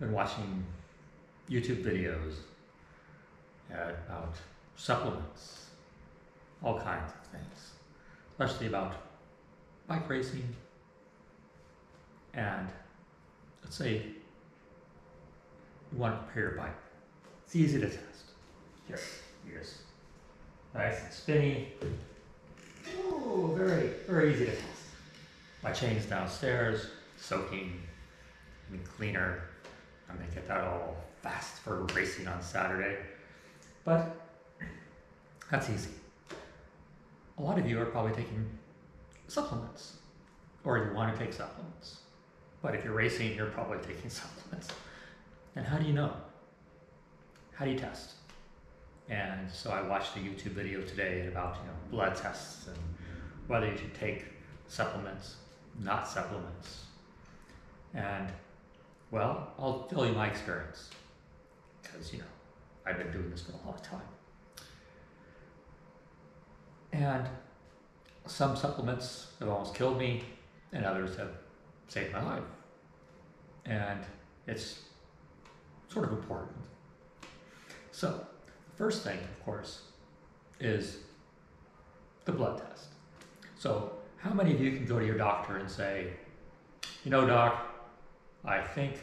been watching YouTube videos about supplements, all kinds of things, especially about bike racing. And let's say you want to prepare your bike. It's easy to test. Here, here's nice and spinny. Oh, very, very easy to test. My chain's downstairs, soaking cleaner. I'm gonna get that all fast for racing on Saturday. But that's easy. A lot of you are probably taking supplements, or you want to take supplements. But if you're racing, you're probably taking supplements. And how do you know? How do you test? And so I watched a YouTube video today about you know blood tests and whether you should take supplements, not supplements. And well, I'll tell you my experience because you know I've been doing this for a long time. And some supplements have almost killed me, and others have saved my life. And it's sort of important. So, the first thing, of course, is the blood test. So, how many of you can go to your doctor and say, you know, doc, I think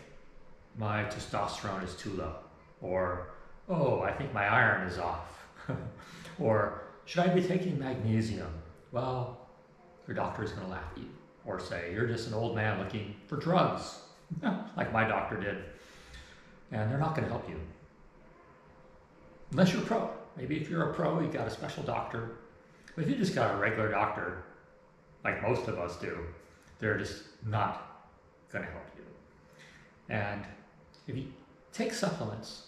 my testosterone is too low, or oh, I think my iron is off, or should I be taking magnesium? Well, your doctor is going to laugh at you or say, You're just an old man looking for drugs, like my doctor did. And they're not going to help you. Unless you're pro. Maybe if you're a pro, you've got a special doctor. But if you just got a regular doctor, like most of us do, they're just not going to help you. And if you take supplements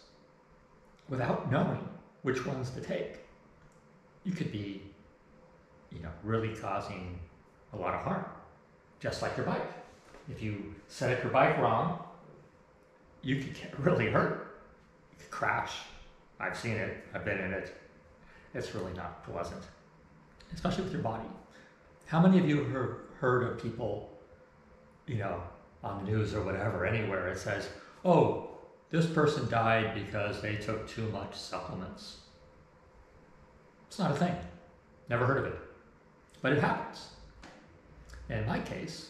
without knowing which ones to take, you could be, you know, really causing a lot of harm, just like your bike. If you set up your bike wrong, you could get really hurt. You could crash. I've seen it. I've been in it. It's really not pleasant, especially with your body. How many of you have heard of people, you know, on the news or whatever, anywhere, it says, oh, this person died because they took too much supplements. It's not a thing. Never heard of it. But it happens. In my case,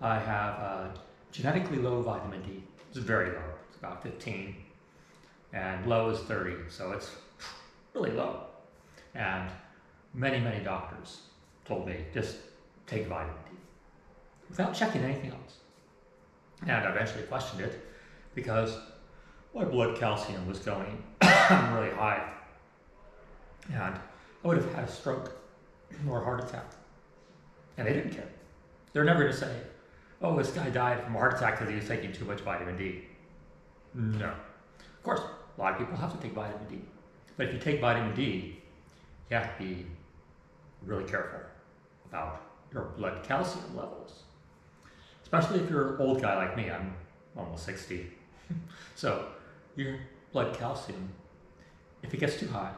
I have a genetically low vitamin D. It's very low. It's about 15. And low is 30. So it's really low. And many, many doctors told me just take vitamin D without checking anything else. And I eventually questioned it because my blood calcium was going really high. And I would have had a stroke or a heart attack. And they didn't care. They're never going to say, oh, this guy died from a heart attack because he was taking too much vitamin D. Mm. No. Of course, a lot of people have to take vitamin D. But if you take vitamin D, you have to be really careful about your blood calcium levels. Especially if you're an old guy like me, I'm almost 60. so your blood calcium, if it gets too high,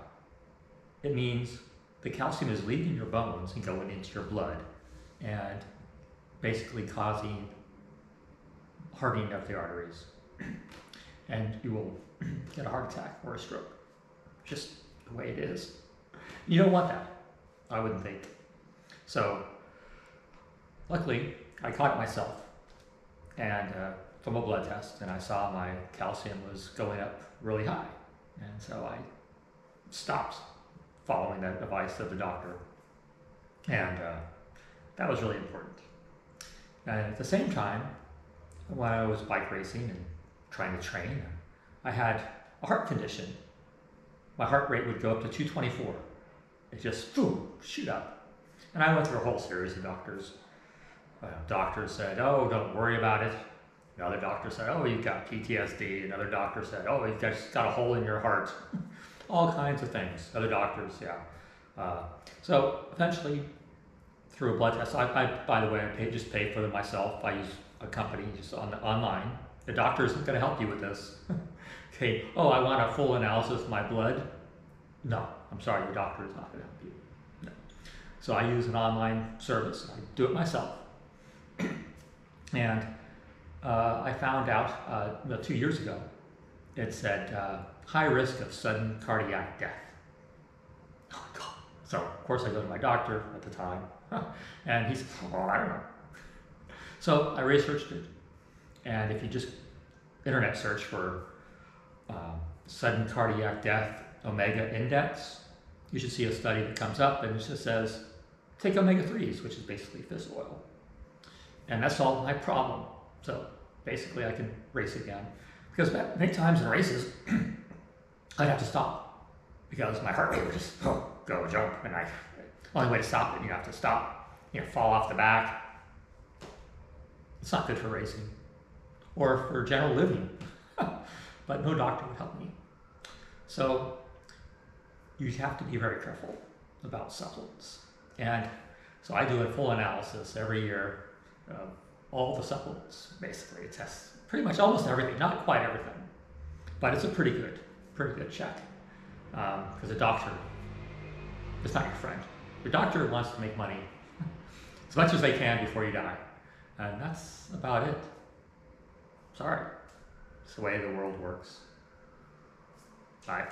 it means the calcium is leaving your bones and going into your blood and basically causing hardening of the arteries. and you will get a heart attack or a stroke. Just the way it is. You don't want that. I wouldn't think. So, luckily, I caught myself and uh, from a blood test, and I saw my calcium was going up really high. And so I stopped following that advice of the doctor. And uh, that was really important. And at the same time, when I was bike racing and trying to train, I had a heart condition. My heart rate would go up to 224. It just boom, shoot up. And I went through a whole series of doctors. Uh, doctors said, "Oh, don't worry about it." Another doctor said, "Oh, you've got PTSD." Another doctor said, "Oh, you've just got a hole in your heart." All kinds of things. Other doctors, yeah. Uh, so eventually, through a blood test, I, I by the way, I pay, just pay for them myself. I use a company just on the, online. The doctor isn't going to help you with this. okay. Oh, I want a full analysis of my blood. No, I'm sorry, your doctor is not going to help you. No. So I use an online service. I do it myself. And uh, I found out uh, two years ago. It said uh, high risk of sudden cardiac death. Oh God. So, of course, I go to my doctor at the time, and he's, well, I don't know. So I researched it, and if you just internet search for um, sudden cardiac death omega index, you should see a study that comes up and it just says take omega 3s, which is basically fish oil. And that solved my problem. So basically, I can race again. Because many times in races, I'd have to stop because my heart rate would just oh, go jump. And I, only way to stop it, you have to stop, you know, fall off the back. It's not good for racing or for general living. but no doctor would help me. So you have to be very careful about supplements. And so I do a full analysis every year of all the supplements, basically. It tests pretty much almost everything, not quite everything, but it's a pretty good, pretty good check. Because um, a doctor is not your friend. Your doctor wants to make money as much as they can before you die. And that's about it. Sorry. It's the way the world works. Bye.